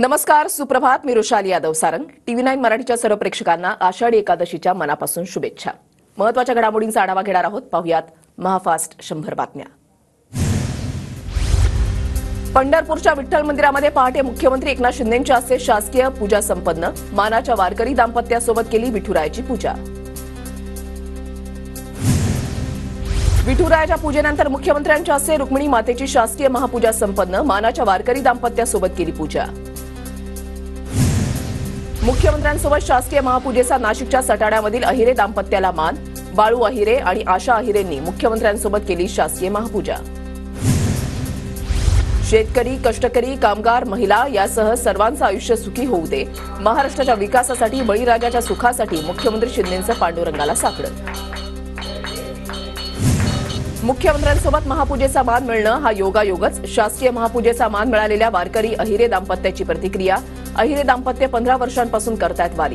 नमस्कार सुप्रभात. मी रुशाली यादव सारंग. टीव्ही नाईन मराठीच्या सर्व प्रेक्षकांना आषाढी एकादशीच्या मनापासून शुभेच्छा. महत्त्वाच्या घडामोडींचा आढावा घेणार आहोत. पाहुयात महाफास्ट शंभर बातम्या. पंढरपूरच्या विठ्ठल मंदिरामध्ये पहाटे मुख्यमंत्री एकनाथ शिंदेच्या हस्ते शासकीय पूजा संपन्न. मानाच्या वारकरी दाम्पत्यासोबत केली विठुरायाची पूजा. विठुरायाच्या पूजेनंतर मुख्यमंत्र्यांच्या हस्ते रुक्मिणी मातेची शासकीय महापूजा संपन्न. मानाच्या वारकरी दाम्पत्यासोबत केली पूजा. मुख्यमंत्र्यांसोबत शासकीय महापूजेचा नाशिकच्या सटाण्यामधील अहिरे दाम्पत्याला मान बाळू अहिरे आणि आशा अहिरेंनी मुख्यमंत्र्यांसोबत केली शासकीय महापूजा. शेतकरी कष्टकरी कामगार महिला यासह सर्वांचं आयुष्य सुखी होऊ दे. महाराष्ट्राच्या विकासासाठी बळीराजाच्या सुखासाठी मुख्यमंत्री शिंदेंचं पांडुरंगाला साकडं. मुख्यमंत्र्यांसोबत महापूजेचा मान मिळणं हा योगायोगच. शासकीय महापूजेचा मान मिळालेल्या वारकरी अहिरे दाम्पत्याची प्रतिक्रिया अहिरे दाम्पत्य पंधरा वर्षांपासून करतायत वारी.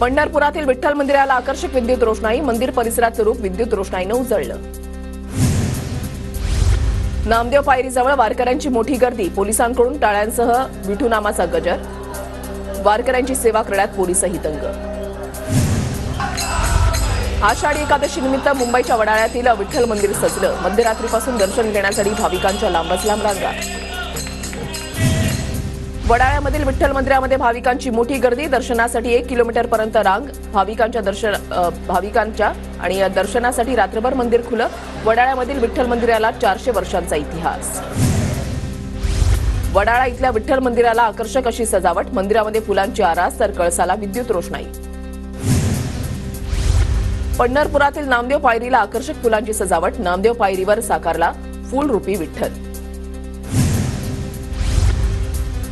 पंढरपुरातील विठ्ठल मंदिराला आकर्षक विद्युत रोषणाई मंदिर परिसराचं रूप विद्युत रोषणाईनं उजळलं. नामदेव पायरीजवळ वारकऱ्यांची मोठी गर्दी पोलिसांकडून टाळ्यांसह विठूनामाचा गजर वारकऱ्यांची सेवा करण्यात पोलीसही दंग. आषाढी एकादशी निमित्त मुंबईच्या वडाळ्यातील विठ्ठल मंदिर सजलं मध्यरात्रीपासून दर्शन घेण्यासाठी भाविकांच्या लांबच लांब रांगा. वडाळ्यामधील विठ्ठल मंदिरामध्ये भाविकांची मोठी गर्दी. दर्शनासाठी एक किलोमीटर पर्यंत रांग. भाविकांच्या दर्शन भाविकांच्या आणि दर्शनासाठी रात्रभर मंदिर खुलं. वडाळ्यामधील विठ्ठल मंदिराला चारशे वर्षांचा इतिहास. वडाळा इथल्या विठ्ठल मंदिराला आकर्षक अशी सजावट. मंदिरामध्ये फुलांची आरास तर कळसाला विद्युत रोषणाई. पंढरपुरातील नामदेव पायरीला आकर्षक फुलांची सजावट. नामदेव पायरीवर साकारला फुलरूपी विठ्ठल.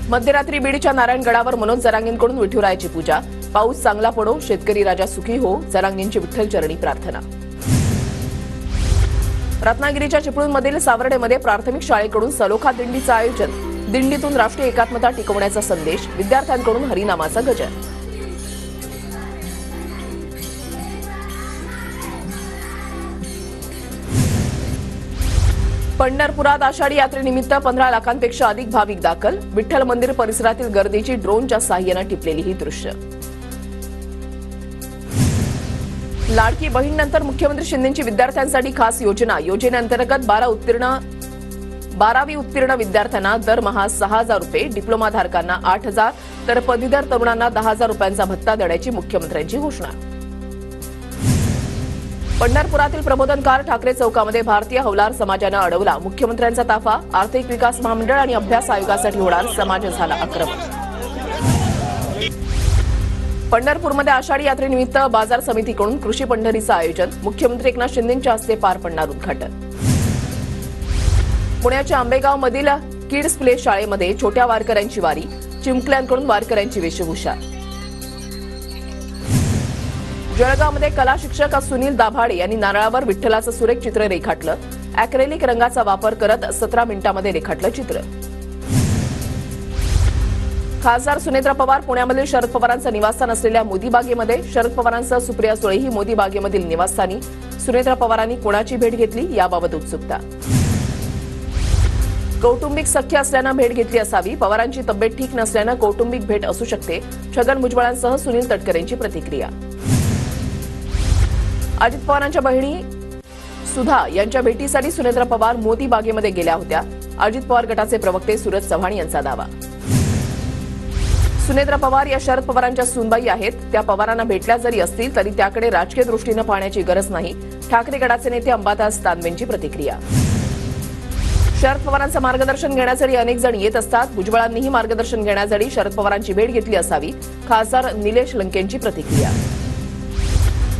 मध्यरात्री बीडच्या नारायणगडावर मनोज जरांगींकडून विठुरायाची पूजा. पाऊस चांगला पडो शेतकरी राजा सुखी हो जरांगींची विठ्ठल चरणी प्रार्थना. रत्नागिरीच्या चिपळूणमधील सावर्डेमध्ये प्राथमिक शाळेकडून सलोखा दिंडीचं आयोजन. दिंडीतून राष्ट्रीय एकात्मता टिकवण्याचा संदेश विद्यार्थ्यांकडून हरिनामाचा गजर. पंढरपुरात आषाढी यात्रेनिमित्त पंधरा लाखांपेक्षा अधिक भाविक दाखल. विठ्ठल मंदिर परिसरातील गर्दीची ड्रोनच्या सहाय्यानं टिपलेली ही दृश्य. लाडकी बहीणनंतर मुख्यमंत्री शिंदेची विद्यार्थ्यांसाठी खास योजना. योजनेअंतर्गत बारा उत्तीर्ण बारावी उत्तीर्ण विद्यार्थ्यांना दरमहा सहा हजार रुपये डिप्लोमाधारकांना आठ हजार तर पदवीधर तरुणांना दहा हजार रुपयांचा भत्ता देण्याची मुख्यमंत्र्यांची घोषणा. पंढरपुरातील प्रबोधनकार ठाकरे चौकामध्ये भारतीय हौलार समाजानं अडवला. मुख्यमंत्र्यांचा ताफा आर्थिक विकास महामंडळ आणि अभ्यास आयोगासाठी होणार समाज झाला आक्रमक पंढरपूरमध्ये आषाढी यात्रेनिमित्त बाजार समितीकडून कृषी पंढरीचं आयोजन. मुख्यमंत्री एकनाथ शिंदेच्या हस्ते पार पडणार उद्घाटन. पुण्याच्या आंबेगावमधील किड्स प्ले शाळेमध्ये छोट्या वारकऱ्यांची वारी. चिमकल्यांकडून वारकऱ्यांची वेशभूषा. जळगावमध्ये कला शिक्षक सुनील दाभाडे यांनी नारळावर विठ्ठलाचं सुरेख चित्र रेखाटलं. अॅक्रेलिक रंगाचा वापर करत सतरा मिनिटांमध्ये रेखाटलं चित्र. खासदार सुनेत्रा पवार पुण्यामधील शरद पवारांचं निवासस्थान असलेल्या मोदी बागेमध्ये. शरद पवारांसह सुप्रिया सुळेही मोदी बागेमधील निवासस्थानी. सुनेत्रा पवारांनी कोणाची भेट घेतली याबाबत उत्सुकता. कौटुंबिक सख्य असल्यानं भेट घेतली असावी. पवारांची तब्येत ठीक नसल्यानं कौटुंबिक भेट असू शकते. छगन भुजबळांसह सुनील तटकरेंची प्रतिक्रिया. अजित पवारांच्या बहिणी सुधा यांच्या भेटीसाठी सुनेत्रा पवार मोती बागेमध्ये गेल्या होत्या. अजित पवार गटाचे प्रवक्ते सूरज चव्हाण यांचा दावा. सुनेत्रा पवार या शरद पवारांच्या सुनबाई आहेत. त्या पवारांना भेटल्या जरी असतील तरी त्याकडे राजकीय दृष्टीनं पाहण्याची गरज नाही. ठाकरे गटाचे नेते अंबादास दानवेंची प्रतिक्रिया. शरद पवारांचं मार्गदर्शन घेण्यासाठी अनेक जण येत असतात. भुजबळांनीही मार्गदर्शन घेण्यासाठी शरद पवारांची भेट घेतली असावी. खासदार निलेश लंकेंची प्रतिक्रिया.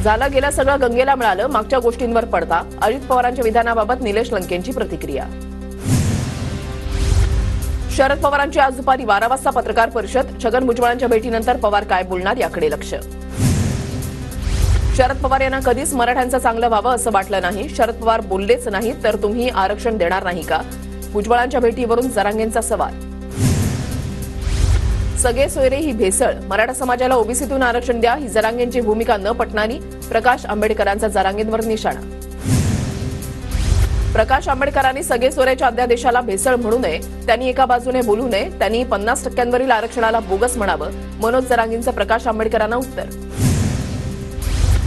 झालं गेलं सगळं गंगेला मिळालं मागच्या गोष्टींवर पडता. अजित पवारांच्या विधानाबाबत निलेश लंकेंची प्रतिक्रिया. शरद पवारांची आज दुपारी बारा वाजता पत्रकार परिषद. छगन भुजबळांच्या भेटीनंतर पवार काय बोलणार याकडे लक्ष. शरद पवार यांना कधीच मराठ्यांचं चांगलं व्हावं असं वाटलं नाही. शरद पवार बोललेच नाही तर तुम्ही आरक्षण देणार नाही का? भुजबळांच्या भेटीवरून जरांगेंचा सवाल. सगळे सोयरे ही भेसळ. मराठा समाजाला ओबीसीतून आरक्षण द्या ही जरांगेंची भूमिका न पटणारी प्रकाश आंबेडकरांचा जरांगेंवर निशाणा. प्रकाश आंबेडकरांनी सगळे सोऱ्याच्या अध्यादेशाला भेसळ म्हणू नये त्यांनी एका बाजूने बोलू नये त्यांनी पन्नास टक्क्यांवरील आरक्षणाला बोगस म्हणावं मनोज जरांगींचं प्रकाश आंबेडकरांना उत्तर.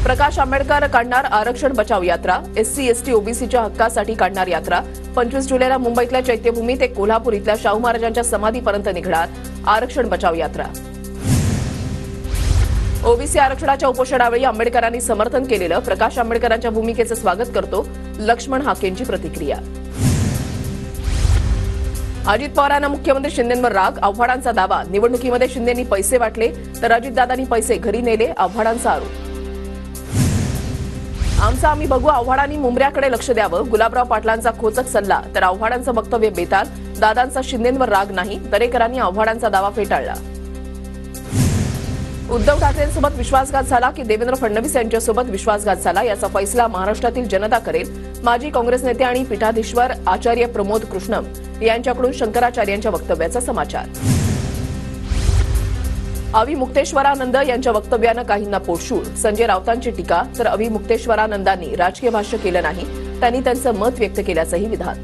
प्रकाश आंबेडकर काढणार आरक्षण बचाव यात्रा एससी एसटी ओबीसीच्या हक्कासाठी काढणार यात्रा. पंचवीस जुलैला मुंबईतल्या चैत्यभूमी ते कोल्हापूर इथल्या शाहू महाराजांच्या समाधीपर्यंत निघणार आरक्षण बचाव यात्रा. ओबीसी आरक्षणाच्या उपोषणावेळी आंबेडकरांनी समर्थन केलेलं प्रकाश आंबेडकरांच्या भूमिकेचं स्वागत करतो लक्ष्मण हाकेंची प्रतिक्रिया. अजित पवारांना मुख्यमंत्री शिंदेंवर राग आव्हाडांचा दावा. निवडणुकीमध्ये शिंदेंनी पैसे वाटले तर अजितदादांनी पैसे घरी नेले आव्हाडांचा आरोप. आमचं आम्ही बघू. आव्हाडांनी मुंबऱ्याकडे लक्ष द्यावं. गुलाबराव पाटलांचा खोचक सल्ला. तर आव्हाडांचं वक्तव्य बेताल. दादांचा शिंदेंवर राग नाही. दरेकरांनी आव्हाडांचा दावा फेटाळला. उद्धव ठाकरेंसोबत विश्वासघात झाला की देवेंद्र फडणवीस यांच्यासोबत विश्वासघात झाला? याचा फैसला महाराष्ट्रातील जनता करेल. माजी काँग्रेस नेते आणि पीठाधीश्वर आचार्य प्रमोद कृष्णम यांच्याकडून शंकराचार्यांच्या वक्तव्याचा समाचार. अवि मुक्तेश्वरानंद यांच्या वक्तव्यानं काहींना पोटशूळ संजय राऊतांची टीका तर अवि मुक्तेश्वरानंदांनी राजकीय भाष्य केलं नाही. त्यांनी त्यांचं मत व्यक्त केल्याचंही विधान.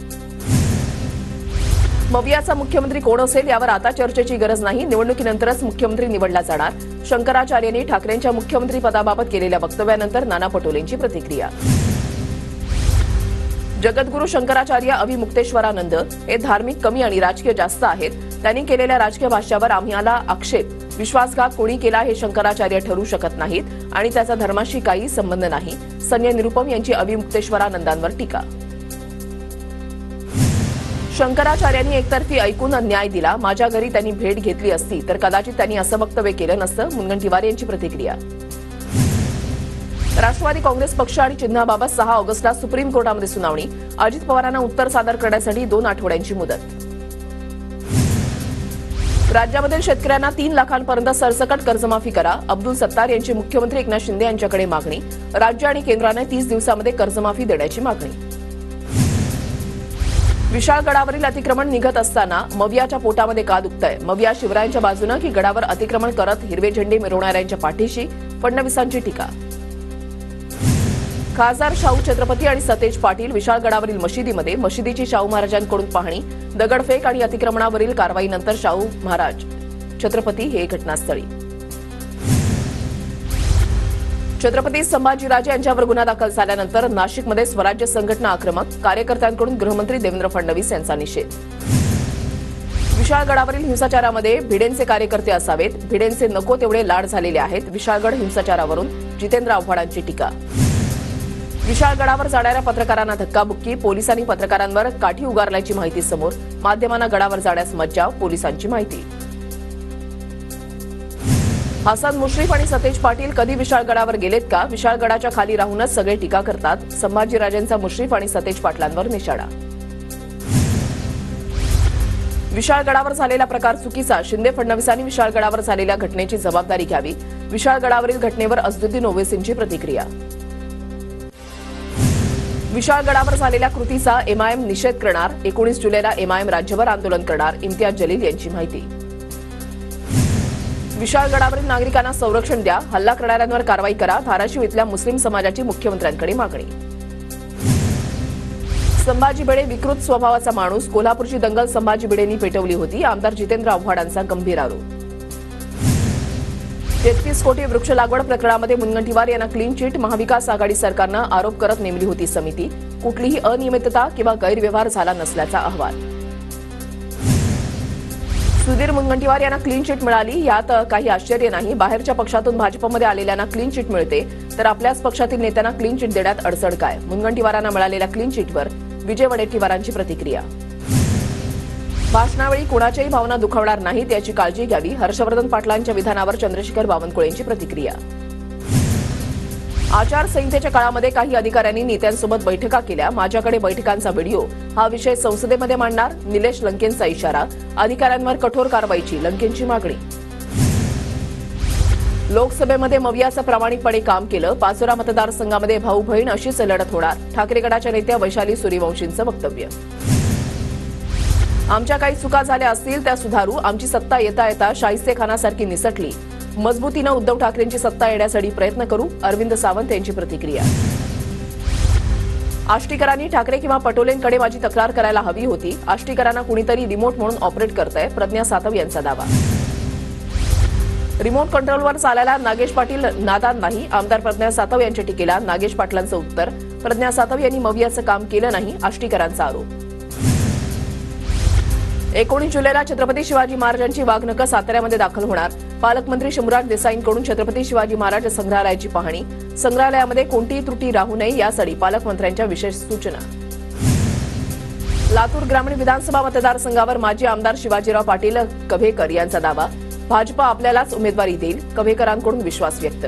मवियाचा मुख्यमंत्री कोण असेल यावर आता चर्चेची गरज नाही. निवडणुकीनंतरच मुख्यमंत्री निवडला जाणार. शंकराचार्यांनी ठाकरेंच्या मुख्यमंत्री पदाबाबत केलेल्या वक्तव्यानंतर नाना पटोलेंची प्रतिक्रिया. जगद्गुरू शंकराचार्य अवि मुक्तेश्वरानंद हे धार्मिक कमी आणि राजकीय जास्त आहेत. त्यांनी केलेल्या राजकीय भाष्यावर आम्हाला आक्षेप. विश्वासघात कोणी केला हे शंकराचार्य ठरू शकत नाहीत आणि त्याचा धर्माशी काही संबंध नाही. संजय निरुपम यांची अभिमुक्तेश्वरानंदांवर टीका. शंकराचार्यांनी एकतर्फी ऐकून न्याय दिला. माझ्या घरी त्यांनी भेट घेतली असती तर कदाचित त्यांनी असं वक्तव्य केलं नसतं मुनगंटीवार यांची प्रतिक्रिया. राष्ट्रवादी काँग्रेस पक्ष आणि चिन्हाबाबत सहा ऑगस्टला सुप्रीम कोर्टामध्ये सुनावणी. अजित पवारांना उत्तर सादर करण्यासाठी दोन आठवड्यांची मुदत. राज्यामधील शेतकऱ्यांना तीन लाखांपर्यंत सरसकट कर्जमाफी करा. अब्दुल सत्तार यांची मुख्यमंत्री एकनाथ शिंदे यांच्याकडे मागणी. राज्य आणि केंद्राने तीस दिवसामध्ये कर्जमाफी देण्याची मागणी. विशाळ गडावरील अतिक्रमण निघत असताना मवियाच्या पोटामध्ये का दुखतंय मविया शिवरायांच्या बाजूनं की गडावर अतिक्रमण करत हिरवे झेंडे मिरवणाऱ्यांच्या पाठीशी फडणवीसांची टीका. खासदार शाहू छत्रपती आणि सतेज पाटील विशाळगडावरील मशिदीमध्ये मशिदीची शाहू महाराजांकडून पाहणी दगडफेक आणि अतिक्रमणावरील कारवाईनंतर शाहू महाराज छत्रपती हे घटनास्थळी. छत्रपती संभाजीराजे यांच्यावर गुन्हा दाखल झाल्यानंतर नाशिकमध्ये स्वराज्य संघटना आक्रमक कार्यकर्त्यांकडून गृहमंत्री देवेंद्र फडणवीस यांचा निषेध. विशाळगडावरील हिंसाचारामध्ये भिडेंचे कार्यकर्ते असावेत भिडेंचे नको तेवढे लाड झालेले आहेत विशाळगड हिंसाचारावरून जितेंद्र आव्हाडांची टीका. विशाळगडावर जाणाऱ्या पत्रकारांना धक्काबुक्की. पोलिसांनी पत्रकारांवर काठी उगारल्याची माहिती समोर माध्यमांना गडावर जाण्यास मज्जाव पोलिसांची माहिती. हसन मुश्रीफ आणि सतेज पाटील कधी विशाळगडावर गेलेत का? विशाळगडाच्या खाली राहूनच सगळे टीका करतात. संभाजीराजेंचा मुश्रीफ आणि सतेज पाटलांवर निशाणा. विशाळगडावर झालेला प्रकार चुकीचा. शिंदे फडणवीसांनी विशाळगडावर झालेल्या घटनेची जबाबदारी घ्यावी. विशाळगडावरील घटनेवर असदुद्दीन ओवेसींची प्रतिक्रिया. विशाळगडावर झालेल्या कृतीचा एमआयएम निषेध करणार. एकोणीस जुलैला एमआयएम राज्यभर आंदोलन करणार इम्तियाज जलील यांची माहिती. विशाळगडावरील नागरिकांना संरक्षण द्या हल्ला करणाऱ्यांवर कारवाई करा धाराशिव इथल्या मुस्लिम समाजाची मुख्यमंत्र्यांकडे मागणी. संभाजी भिडे विकृत स्वभावाचा माणूस कोल्हापूरची दंगल संभाजी भिडेंनी पेटवली होती आमदार जितेंद्र आव्हाडांचा गंभीर आरोप. तेहतीस कोटी वृक्ष लागवड प्रकरणामध्ये मुनगंटीवार यांना क्लीन चिट महाविकास आघाडी सरकारनं आरोप करत नेमली होती समिती. कुठलीही अनियमितता किंवा गैरव्यवहार झाला नसल्याचा अहवाल. सुधीर मुनगंटीवार यांना क्लीन चिट मिळाली यात काही आश्चर्य नाही. बाहेरच्या पक्षातून भाजपमध्ये आलेल्यांना क्लीन चिट मिळते तर आपल्याच पक्षातील नेत्यांना क्लीन चिट देण्यात अडचण काय? मुनगंटीवारांना मिळालेल्या क्लीन चिटवर विजय वडेट्टीवारांची प्रतिक्रिया. भाषणावेळी कुणाच्याही भावना दुखावणार नाहीत याची काळजी घ्यावी हर्षवर्धन पाटलांच्या विधानावर चंद्रशेखर बावनकुळेंची प्रतिक्रिया. आचारसंहितेच्या काळामध्ये काही अधिकाऱ्यांनी नेत्यांसोबत बैठका केल्या. माझ्याकडे बैठकांचा व्हिडिओ. हा विषय संसदेमध्ये मांडणार? निलेश लंकेंचा इशारा. अधिकाऱ्यांवर कठोर कारवाईची लंकेंची मागणी. लोकसभेमध्ये मवियाचं प्रामाणिकपणे काम केलं. पाचोरा मतदारसंघामध्ये भाऊ बहीण अशीच लढत होणार. ठाकरे गटाच्या नेत्या वैशाली सूर्यवंशींचं वक्तव्य. आमच्या काही चुका झाल्या असतील त्या सुधारू. आमची सत्ता येता येता शाहिस्ते खानासारखी निसटली. मजबूतीनं उद्धव ठाकरेंची सत्ता येण्यासाठी प्रयत्न करू अरविंद सावंत यांची प्रतिक्रिया. आष्टीकरांनी ठाकरे किंवा पटोलेंकडे माझी तक्रार करायला हवी होती. आष्टीकरांना कुणीतरी रिमोट म्हणून ऑपरेट करतंय प्रज्ञा सातव यांचा दावा. रिमोट कंट्रोलवर चालायला नागेश पाटील नादान नाही. आमदार प्रज्ञा सातव यांच्या टीकेला नागेश पाटलांचं उत्तर. प्रज्ञा सातव यांनी मवियाचं काम केलं नाही आष्टीकरांचा आरोप. एकोणीस जुलैला छत्रपती शिवाजी महाराजांची वाघनकं साताऱ्यामध्ये दाखल होणार. पालकमंत्री शंभूराज देसाईंकडून छत्रपती शिवाजी महाराज संग्रहालयाची पाहणी. संग्रहालयामध्ये कोणतीही त्रुटी राहू नये यासाठी पालकमंत्र्यांच्या विशेष सूचना. लातूर ग्रामीण विधानसभा मतदारसंघावर माजी आमदार शिवाजीराव पाटील कव्हेकर यांचा दावा. भाजपा आपल्यालाच उमेदवारी देईल कव्हेकरांकडून विश्वास व्यक्त.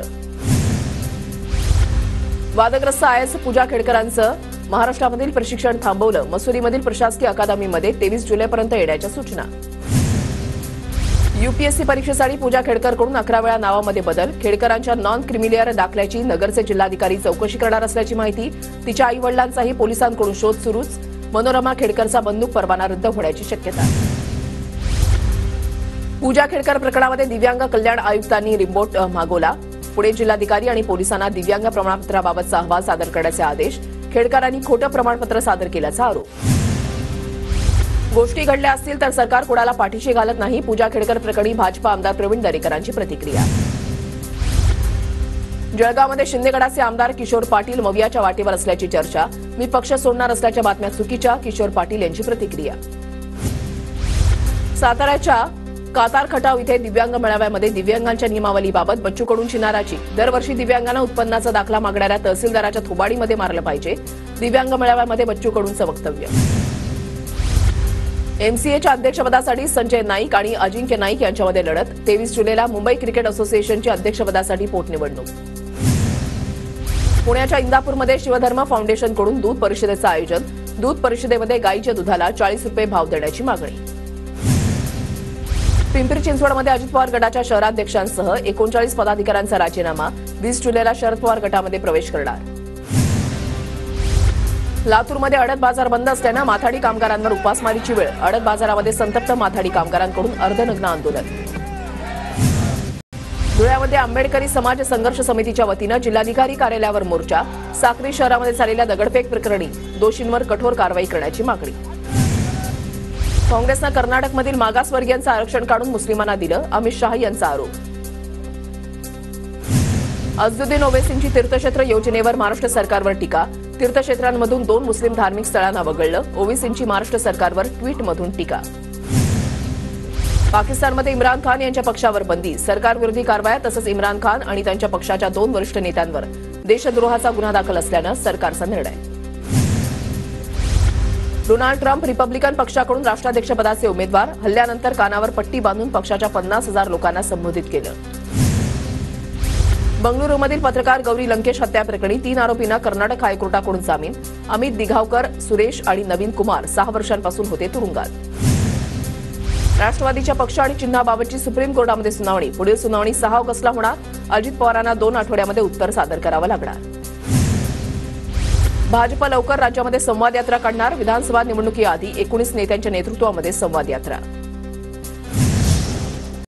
वादग्रस्त आयएस पूजा खेडकरांचं महाराष्ट्रामधील प्रशिक्षण थांबवलं. मसुरीमधील प्रशासकीय अकादमीमध्ये तेवीस जुलैपर्यंत येण्याच्या सूचना. युपीएससी परीक्षेसाठी पूजा खेडकरकडून अकरा वेळा नावामध्ये बदल. खेडकरांच्या नॉन क्रिमिलियर दाखल्याची नगरचे जिल्हाधिकारी चौकशी करणार असल्याची माहिती तिच्या आई वडिलांचाही पोलिसांकडून शोध सुरूच. मनोरमा खेडकरचा बंदूक परवाना रद्द होण्याची शक्यता. पूजा खेडकर प्रकरणामध्ये दिव्यांग कल्याण आयुक्तांनी रिपोर्ट मागवला. पुणे जिल्हाधिकारी आणि पोलिसांना दिव्यांग प्रमाणपत्राबाबतचा अहवाल सादर करण्याचे आदेश. खेडकरांनी खोटं प्रमाणपत्र सादर केल्याचा आरोप. गोष्टी घडल्या असतील तर सरकार कोणाला पाठीशी घालत नाही. पूजा खेडकर प्रकरणी भाजपा आमदार प्रवीण दरेकरांची प्रतिक्रिया. जळगावमध्ये शिंदेगडाचे आमदार किशोर पाटील मवियाच्या वाटेवर असल्याची चर्चा. मी पक्ष सोडणार असल्याच्या बातम्या चुकीच्या किशोर पाटील यांची प्रतिक्रिया. साताऱ्याच्या कातार खटाव इथे दिव्यांग मेळाव्यामध्ये दिव्यांगांच्या नियमावलीबाबत बच्चू कडूंची नाराजी दरवर्षी दिव्यांगांना उत्पन्नाचा दाखला मागणाऱ्या तहसीलदाराच्या थोबाडीमध्ये मारलं पाहिजे. दिव्यांग मेळाव्यामध्ये बच्चू कडूंचं वक्तव्य. एमसीएच्या अध्यक्षपदासाठी संजय नाईक आणि अजिंक्य नाईक यांच्यामध्ये लढत. तेवीस जुलैला मुंबई क्रिकेट असोसिएशनची अध्यक्षपदासाठी पोटनिवडणूक. पुण्याच्या इंदापूरमध्ये शिवधर्म फाउंडेशनकडून दूध परिषदेचं आयोजन. दूध परिषदेमध्ये गायीच्या दुधाला चाळीस रुपये भाव देण्याची मागणी. पिंपरी चिंचवडमध्ये अजित पवार गटाच्या शहराध्यक्षांसह एकोणचाळीस पदाधिकाऱ्यांचा राजीनामा. वीस जुलैला शरद पवार गटामध्ये प्रवेश करणार. लातूरमध्ये अडत बाजार बंद असल्यानं माथाडी कामगारांवर उपासमारीची वेळ. अडत बाजारामध्ये संतप्त माथाडी कामगारांकडून अर्धनग्न आंदोलन. धुळ्यामध्ये आंबेडकरी समाज संघर्ष समितीच्या वतीनं जिल्हाधिकारी कार्यालयावर मोर्चा. साक्री शहरामध्ये झालेल्या दगडफेक प्रकरणी दोषींवर कठोर कारवाई करण्याची मागणी. काँग्रेसनं कर्नाटकमधील मागासवर्गीयांचं आरक्षण काढून मुस्लिमांना दिलं अमित शाह यांचा आरोप. अझुद्दीन ओवेसींची तीर्थक्षेत्र योजनेवर महाराष्ट्र सरकारवर टीका. तीर्थक्षेत्रांमधून दोन मुस्लिम धार्मिक स्थळांना वगळलं ओवेसींची महाराष्ट्र सरकारवर ट्विटमधून टीका. पाकिस्तानमध्ये इम्रान खान यांच्या पक्षावर बंदी सरकारविरोधी कारवाया तसंच इम्रान खान आणि त्यांच्या पक्षाच्या दोन वरिष्ठ नेत्यांवर. देशद्रोहाचा गुन्हा दाखल असल्यानं सरकारचा निर्णय. डोनाल्ड ट्रम्प रिपब्लिकन पक्षाकडून राष्ट्राध्यक्षपदाचे उमेदवार हल्ल्यानंतर कानावर पट्टी बांधून पक्षाच्या पन्नास हजार लोकांना संबोधित केलं. बंगळुरूमधील पत्रकार गौरी लंकेश हत्याप्रकरणी तीन आरोपींना कर्नाटक हायकोर्टाकडून जामीन. अमित दिघावकर सुरेश आणि नवीन कुमार सहा वर्षांपासून होते तुरुंगात. राष्ट्रवादीच्या पक्ष आणि चिन्हाबाबतची सुप्रीम कोर्टामध्ये सुनावणी. पुढील सुनावणी सहा ऑगस्टला होणार. अजित पवारांना दोन आठवड्यामध्ये उत्तर सादर करावं लागणार. भाजपा लवकर राज्यामध्ये संवाद यात्रा काढणार. विधानसभा निवडणुकीआधी एकोणीस नेत्यांच्या नेतृत्वामध्ये संवाद यात्रा.